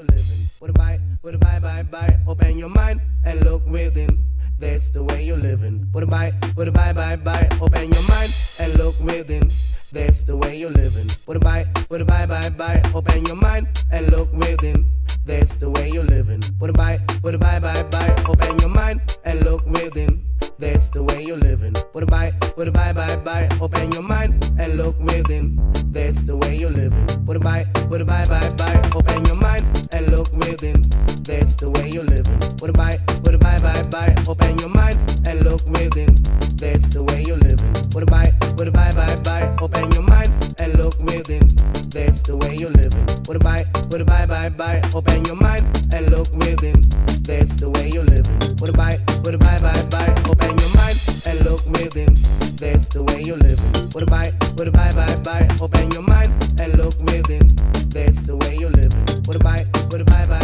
you living. What a bye, what a bye, bye, bye. Open your mind and look within. That's the way you're living. What a bye, what a bye, bye, bye. Open your mind and look within. That's the way you're living. What a bye, what a bye, bye, bye. Open your mind and look within. That's the way you're living. What a bye, what a bye, bye, bye. Way you're living. What a bye, what a bye, bye, bye. Open your mind and look within. That's the way you're living. What a bye, what a bye, bye, bye. Open your mind and look within. That's the way you're living. What a bye, what a bye, bye, bye. Open your mind and look within. That's the way you're living. What a bye, what a bye, bye, bye. Open your mind and look within. That's the way you're living. What a bye, what a bye, bye,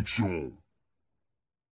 programme